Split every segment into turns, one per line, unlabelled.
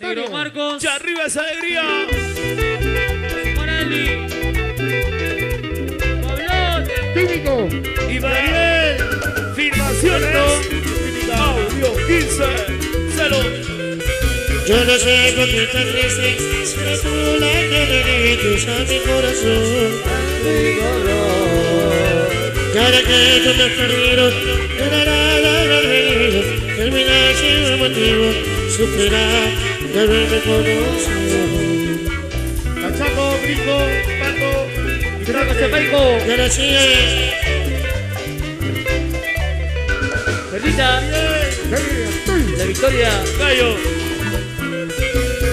Negro Marcos.
Ya arriba esa alegría.
Morali. Pablote.
Típico.
Y Mariel. Filmaciones. Audio 15. Celo.
Yo no sé por qué tan triste, será tú la que derrites a mi corazón. Y ahora que tú me has perdido, llorará la venido, terminar sin un motivo, sufrirá de haberme conocido.
Cachaco.
Cepaico.
Y ahora sí es,
Perdita. La victoria.
Gallo.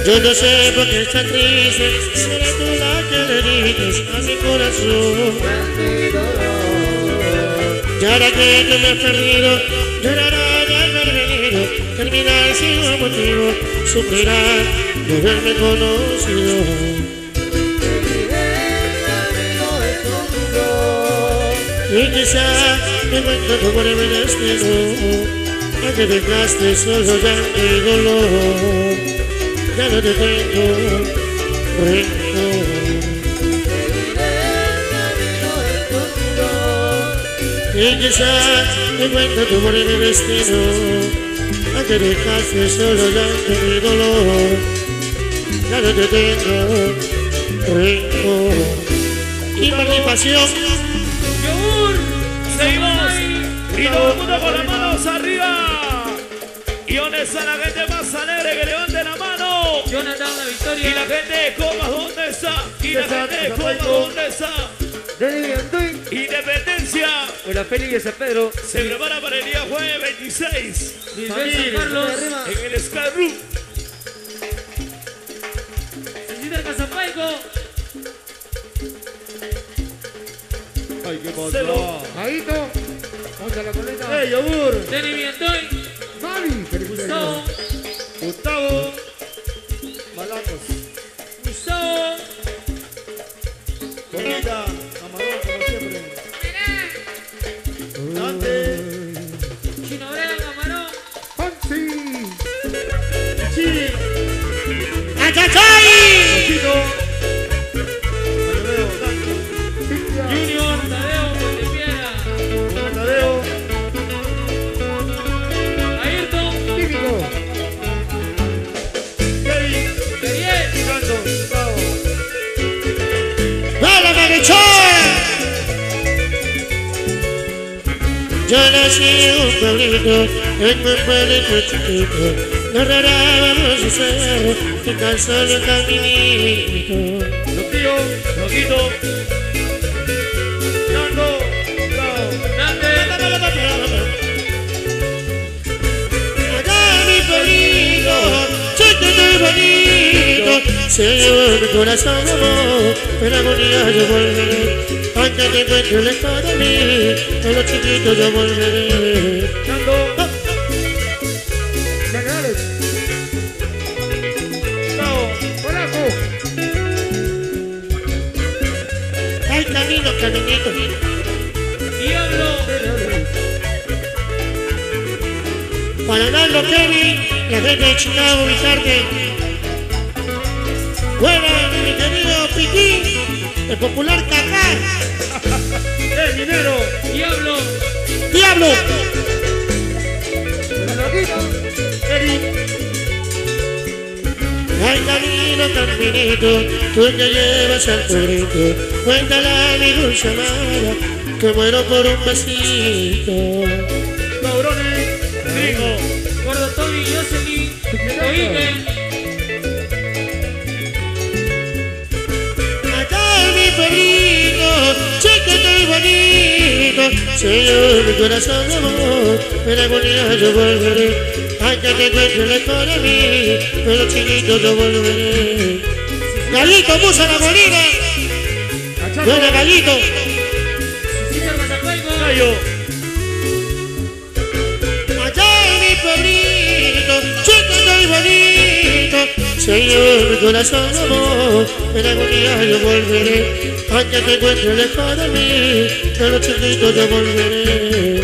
yo no sé por qué estás triste, será tú la que derrites a mi corazón. Y ahora que tú me has perdido, llorará de haber venido, terminar sin un motivo, sufrirá de haberme conocido. Y quizá me encuentro tu por mi destino, a que dejaste solo ya mi dolor, ya no te tengo rencor. Y quizá me encuentro tu por mi destino, a que dejaste solo ya mi dolor, ya no te tengo rencor. Y por mi pasión
Yogur.
Seguimos. Y todo el mundo con las manos arriba. Y donde está la gente más alegre que levante la mano.
Jonathan, la
Y
victoria.
la gente de Comas, ¿dónde está? Y la gente de Comas, ¿dónde está? Independencia
La Félix de San Pedro.
se prepara para el día jueves 26
Lisbeth San Carlos.
en el Sky Room.
Cecilia Casapaico.
Ay, qué
Celo.
Aito. Vamos a la coleta.
¡Ey, yogur!
Denny Mientoy.
Mari. Feliz
Gustavo.
Gustavo. Chito. Mayoneo.
Cintia.
Junior. Tadeo. Montepiedra.
Tadeo.
Ayrton.
Típico.
Kevin.
Yo nací en un pueblito, en un pueblito chiquito, no rarábamos de cerro, que un caminito.
Loquillo. Loquito.
En mi bonito, se llevó mi corazón de amor, pero algún día yo volveré, aunque te encuentre lejos de mí, todo chiquito yo volveré.
Diablo.
Para Nando Kevin, la gente de Chicago, mi tarde. Bueno, mi querido Piquín, el popular Cacá.
¡Eh, minero!
Diablo.
¡Diablo! Ay, camino tan finito, tú que llevas al pueblito. Cuéntale a mi dulce amada, que muero por un besito.
Cabrones. Gringo.
Gordo Toby. Jocelyn. Oíme.
Bonito, se llevó mi corazón de amor, pero algún día yo volveré, aunque te encuentre lejos de mí, pero chiquito yo volveré. Gallito, puso la molina, buena gallito, allá en mi pueblito, chiquito y bonito, se llevó mi corazón de amor, pero algún día yo volveré, aunque te encuentre lejos de mí, pero chiquito yo volveré.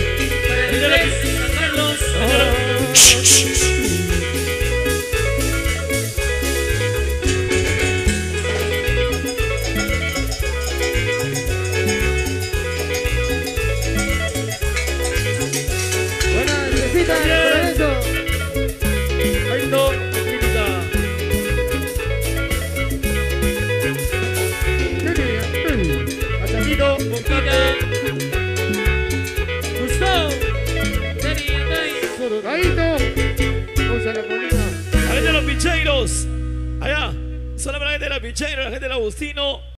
La gente de los picheiros. Allá. Solamente la gente de los picheiros, la gente del Agustino.